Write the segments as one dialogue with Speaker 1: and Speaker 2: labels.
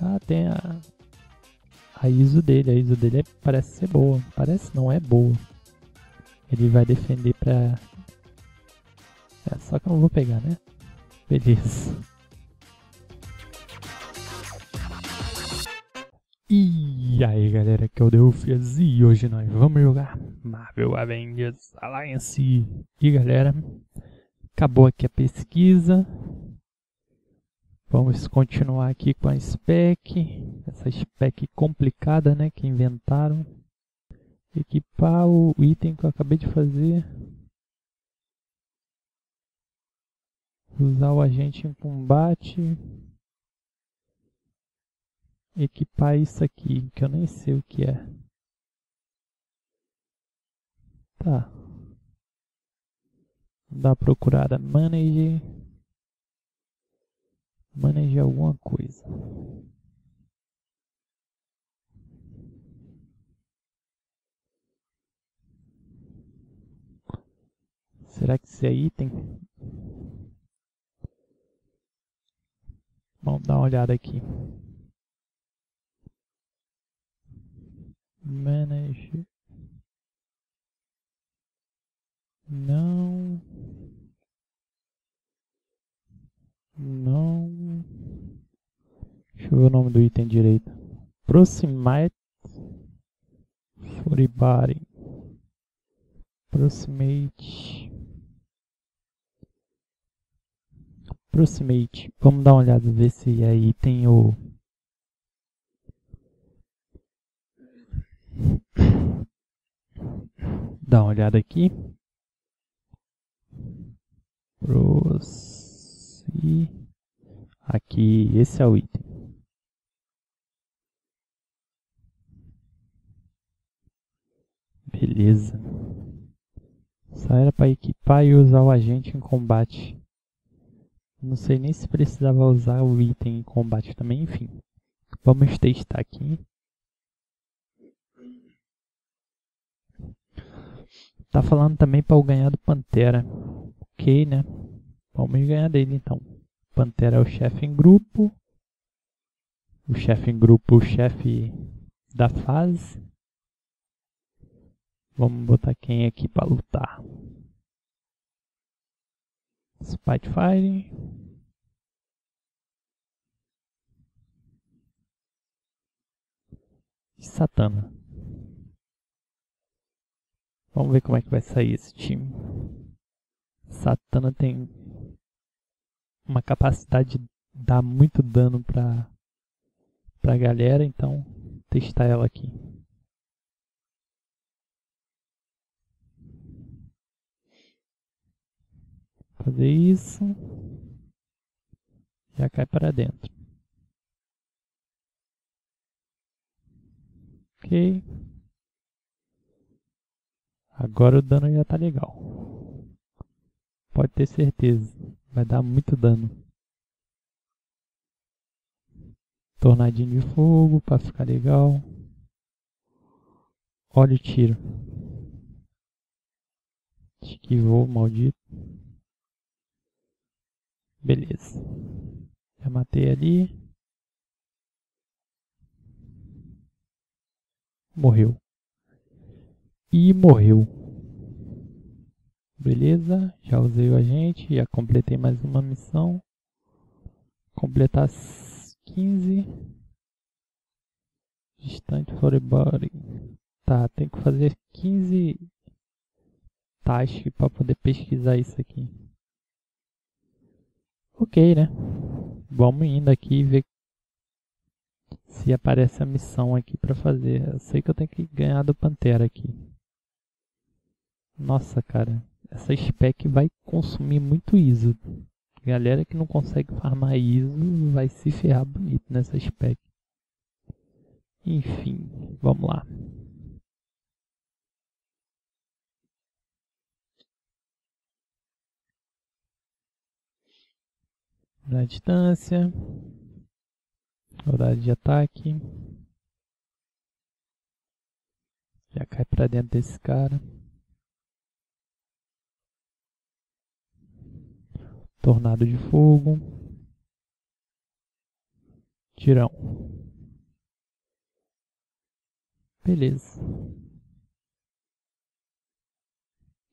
Speaker 1: Ah, tem a, a ISO dele. A ISO dele é, parece ser boa. Parece não, é boa. Ele vai defender pra... É, só que eu não vou pegar, né? Beleza. E aí galera, aqui é o Delfias e hoje nós vamos jogar Marvel Avengers Alliance. E galera, acabou aqui a pesquisa. Vamos continuar aqui com a spec, essa spec complicada né, que inventaram. Equipar o item que eu acabei de fazer. Usar o agente em combate equipar isso aqui, que eu nem sei o que é. Tá. Dá procurada. Manage. Manage alguma coisa. Será que isso é item? Vamos dar uma olhada aqui. manage não não deixa eu ver o nome do item direito proximate body proximate proximate vamos dar uma olhada ver se aí tem o Dá uma olhada aqui. Proci. Aqui, esse é o item. Beleza. Só era para equipar e usar o agente em combate. Não sei nem se precisava usar o item em combate também, enfim. Vamos testar aqui. Tá falando também para eu ganhar do Pantera. Ok, né? Vamos ganhar dele então. Pantera é o chefe em grupo. O chefe em grupo, o chefe da fase. Vamos botar quem aqui para lutar. Spitefire. E Satana. Vamos ver como é que vai sair esse time. Satana tem uma capacidade de dar muito dano pra, pra galera, então testar ela aqui. Fazer isso. Já cai para dentro. Ok. Agora o dano já tá legal. Pode ter certeza. Vai dar muito dano. Tornadinho de fogo para ficar legal. Olha o tiro. Esquivou, maldito. Beleza. Já matei ali. Morreu e morreu. Beleza, já usei o agente, já completei mais uma missão. Completar 15. Distante body. Tá, tem que fazer 15 tasks para poder pesquisar isso aqui. Ok, né? Vamos indo aqui ver se aparece a missão aqui para fazer. Eu sei que eu tenho que ganhar do Pantera aqui. Nossa, cara, essa spec vai consumir muito ISO. Galera que não consegue farmar ISO vai se ferrar bonito nessa spec. Enfim, vamos lá. Na distância, horário de ataque, já cai para dentro desse cara. Tornado de fogo. Tirão. Beleza.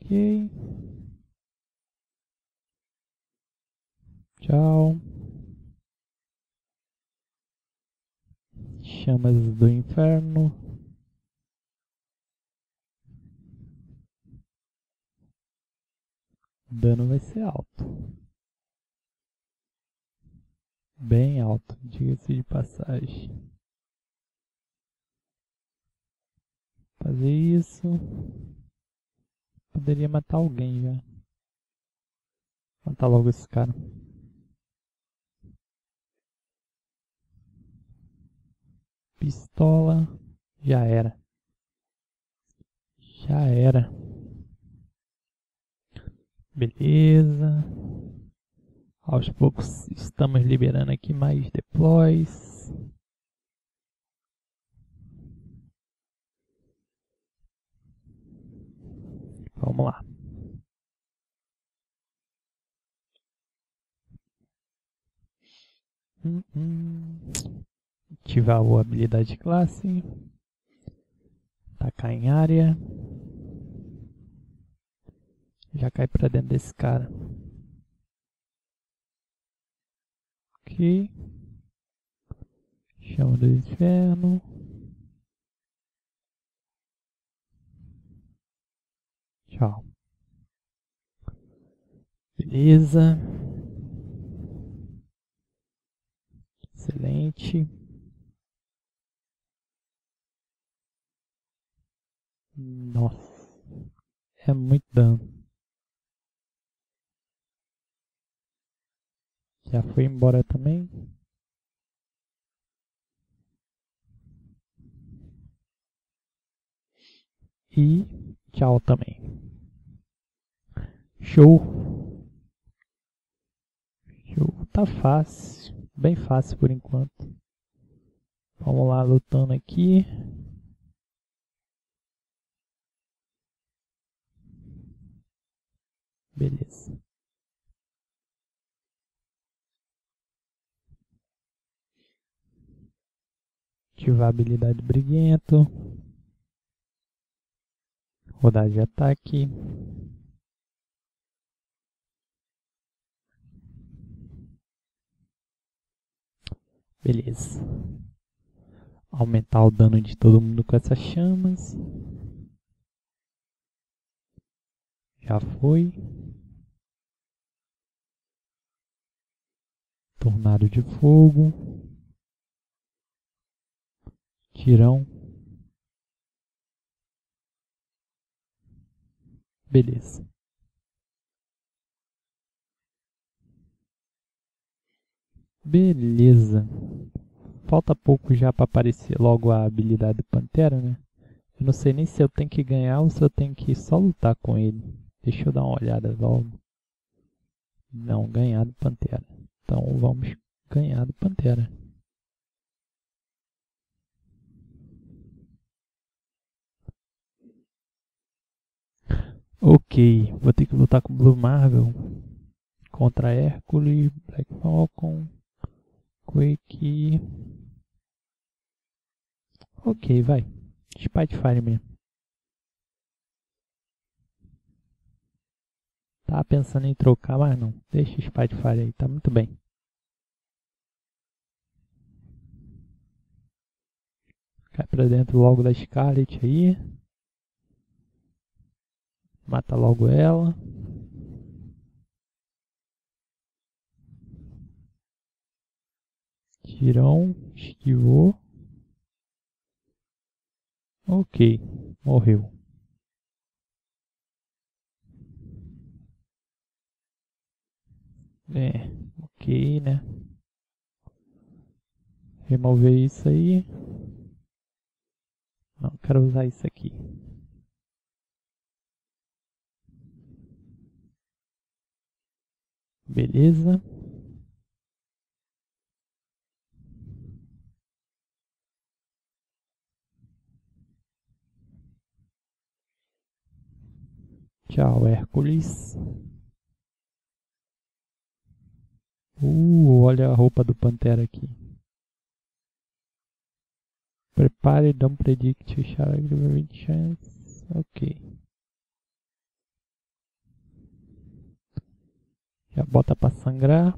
Speaker 1: Ok. Tchau. Chamas do inferno. dano vai ser alto. Bem alto, diga-se de passagem. Fazer isso. Poderia matar alguém já. Matar logo esse cara. Pistola. Já era. Já era. Beleza. Aos poucos estamos liberando aqui mais deploys. Vamos lá. Hum, hum. Ativar a habilidade de classe. Tacar em área. Já cai pra dentro desse cara. Ok. Chama do inferno. Tchau. Beleza. Excelente. Nossa. É muito dano. Já foi embora também. E tchau também. Show. Show. Tá fácil. Bem fácil por enquanto. Vamos lá lutando aqui. Beleza. Ativar a habilidade briguento. Rodar de ataque. Beleza. Aumentar o dano de todo mundo com essas chamas. Já foi. Tornado de fogo tirão. Beleza. Beleza. Falta pouco já para aparecer logo a habilidade do Pantera, né? Eu não sei nem se eu tenho que ganhar ou se eu tenho que só lutar com ele. Deixa eu dar uma olhada logo. Não, ganhar do Pantera. Então vamos ganhar do Pantera. Ok, vou ter que lutar com Blue Marvel contra Hércules, Black Falcon, Quake. Ok, vai. Spitefire mesmo. Tava pensando em trocar, mas não. Deixa o Spitefire aí, tá muito bem. Cai pra dentro logo da Scarlet aí. Mata logo ela. Tirão, esquivou. Ok, morreu. É, ok, né? Remover isso aí. Não, quero usar isso aqui. Beleza. Tchau, Hércules. Uh, olha a roupa do Pantera aqui. Prepare, don't predict, shall I chance? Ok. Já bota pra sangrar.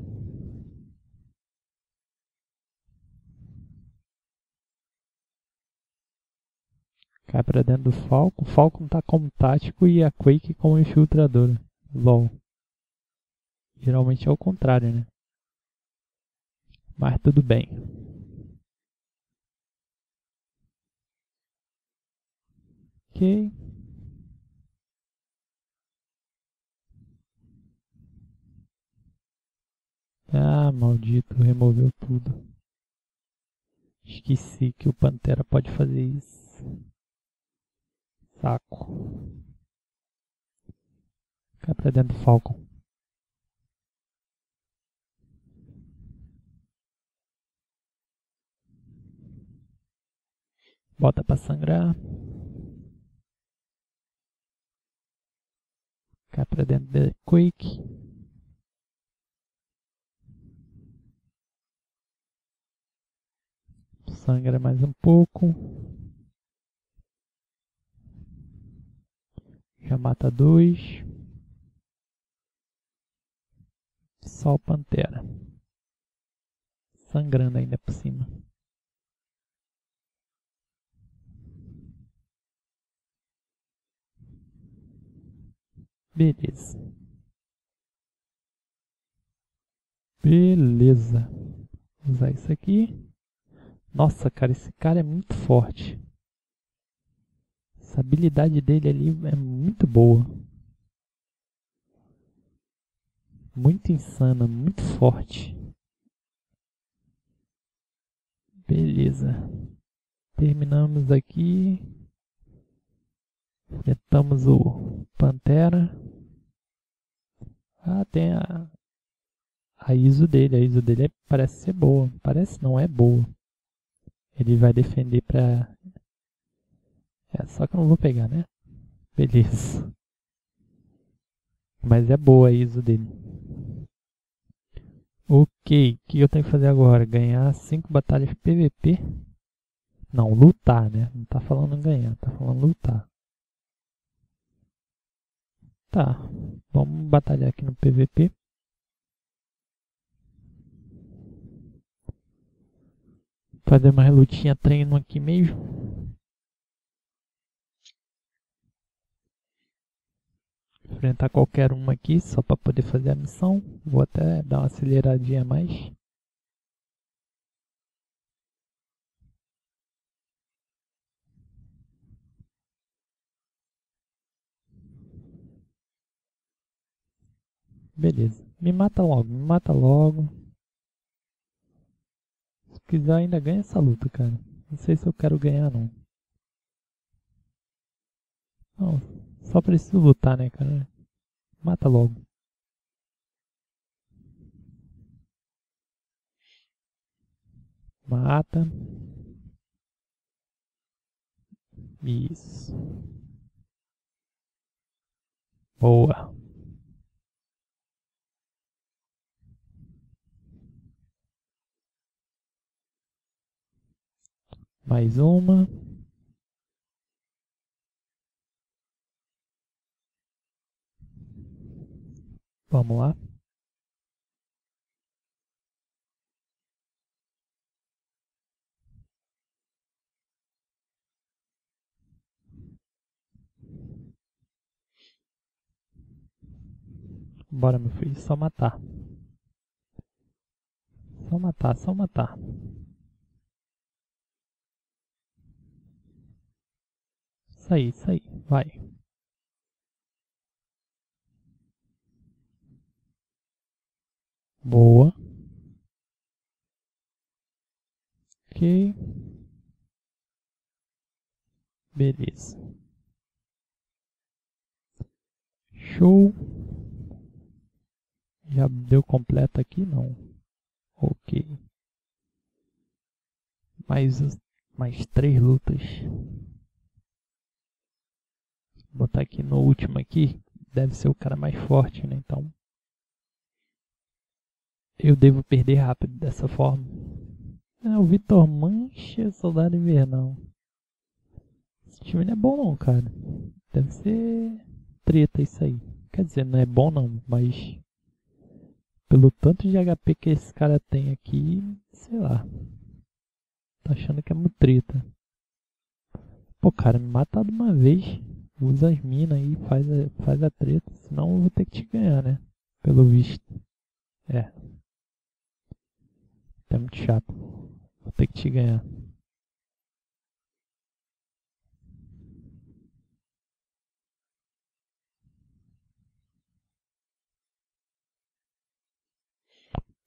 Speaker 1: Cai pra dentro do Falcon. O Falcon tá como tático e a Quake como infiltradora. LOL. Geralmente é o contrário, né? Mas tudo bem. Ok. Ah, maldito, removeu tudo. Esqueci que o Pantera pode fazer isso. Saco. Cai pra dentro do Falcon. Bota pra sangrar. Cai pra dentro da Quake. Sangra mais um pouco. Já mata dois. Só o Pantera. Sangrando ainda por cima. Beleza. Beleza. Vou usar isso aqui. Nossa, cara, esse cara é muito forte. Essa habilidade dele ali é muito boa. Muito insana, muito forte. Beleza. Terminamos aqui. Enfrentamos o Pantera. Ah, tem a, a ISO dele. A ISO dele é, parece ser boa. Parece não, é boa. Ele vai defender pra... É, só que eu não vou pegar, né? Beleza. Mas é boa a ISO dele. Ok, o que eu tenho que fazer agora? Ganhar 5 batalhas PVP? Não, lutar, né? Não tá falando ganhar, tá falando lutar. Tá, vamos batalhar aqui no PVP. Fazer uma lutinha treino aqui mesmo. Enfrentar qualquer uma aqui só para poder fazer a missão. Vou até dar uma aceleradinha a mais. Beleza. Me mata logo, me mata logo. Se quiser ainda ganha essa luta, cara. Não sei se eu quero ganhar não. Não, só preciso lutar, né, cara? Mata logo. Mata. Isso. Boa. Mais uma. Vamos lá. Bora, meu filho, só matar. Só matar, só matar. Isso aí, isso aí, vai. Boa. Ok. Beleza. Show. Já deu completo aqui? Não. Ok. Mais, mais três lutas botar aqui no último aqui, deve ser o cara mais forte, né? Então eu devo perder rápido dessa forma. É o Vitor Mancha, Soldado Invernal. Esse time não é bom não, cara. Deve ser treta isso aí. Quer dizer, não é bom não, mas pelo tanto de HP que esse cara tem aqui, sei lá. Tá achando que é muito treta. Pô, cara, me mata de uma vez. Usa as minas aí, faz a, faz a treta. Senão eu vou ter que te ganhar, né? Pelo visto. É. Tá muito chato. Vou ter que te ganhar.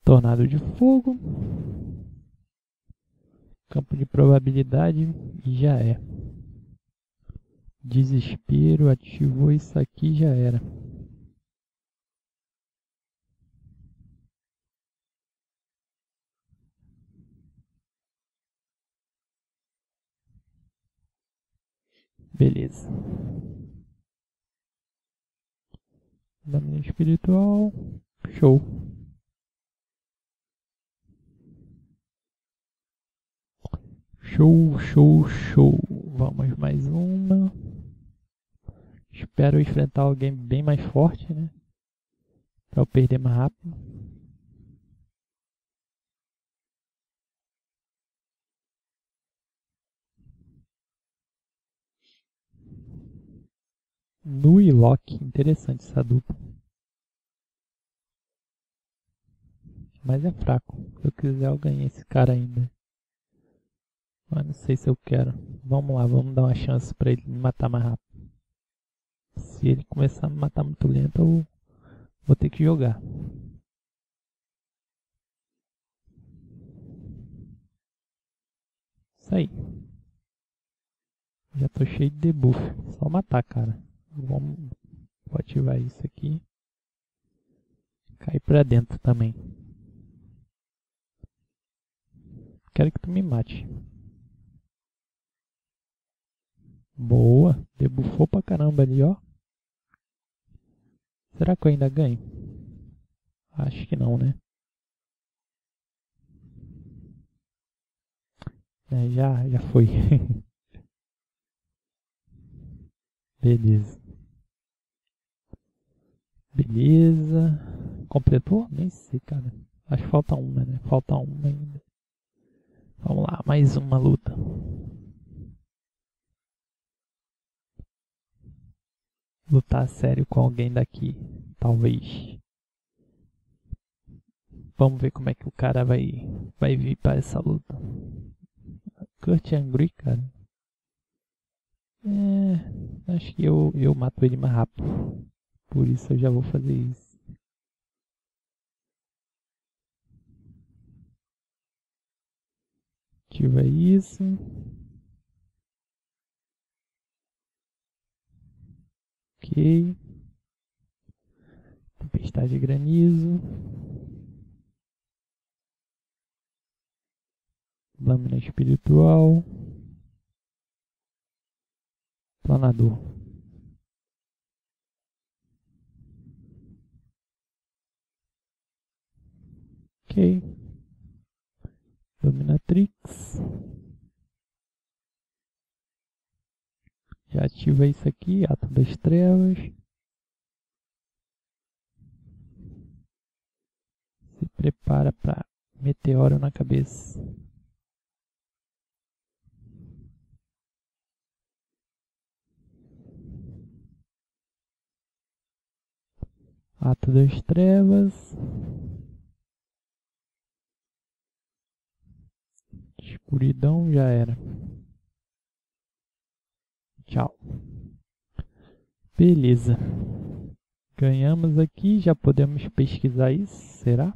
Speaker 1: Tornado de fogo. Campo de probabilidade e já é. Desespero, ativou isso aqui já era. Beleza. Domínio espiritual. Show. Show, show, show. Vamos mais uma. Espero enfrentar alguém bem mais forte, né? Pra eu perder mais rápido. Nu e Loki. Interessante essa dupla. Mas é fraco. Se eu quiser eu ganhei esse cara ainda. Mas não sei se eu quero. Vamos lá, vamos dar uma chance pra ele me matar mais rápido. Se ele começar a me matar muito lento, eu vou ter que jogar. Isso aí. Já tô cheio de debuff. Só matar, cara. Vamos vou ativar isso aqui. Cair pra dentro também. Quero que tu me mate. Boa. Debufou pra caramba ali, ó. Será que eu ainda ganho? Acho que não, né? É, já, já foi. Beleza. Beleza. Completou? Nem sei, cara. Acho que falta uma, né? Falta uma ainda. Vamos lá, mais uma luta. Lutar sério com alguém daqui. Talvez. Vamos ver como é que o cara vai, vai vir para essa luta. Kurt Angry, cara. É, acho que eu, eu mato ele mais rápido. Por isso eu já vou fazer isso. Ativa isso. Ok. Tempestade de granizo. Lâmina espiritual. Planador. Ok. Dominatrix. Já ativa isso aqui, ato das trevas. Se prepara para meteoro na cabeça. Ato das trevas. Escuridão já era. Tchau. Beleza. Ganhamos aqui, já podemos pesquisar isso, será?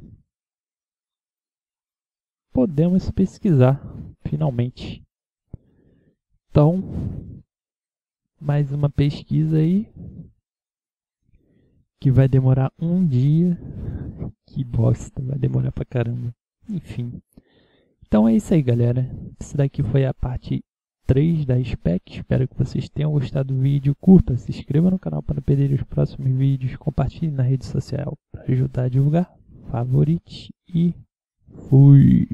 Speaker 1: Podemos pesquisar, finalmente. Então, mais uma pesquisa aí. Que vai demorar um dia. Que bosta, vai demorar pra caramba. Enfim. Então é isso aí, galera. Isso daqui foi a parte 3 da SPEC. Espero que vocês tenham gostado do vídeo. Curta, se inscreva no canal para não perder os próximos vídeos. Compartilhe na rede social para ajudar a divulgar. Favorite e fui!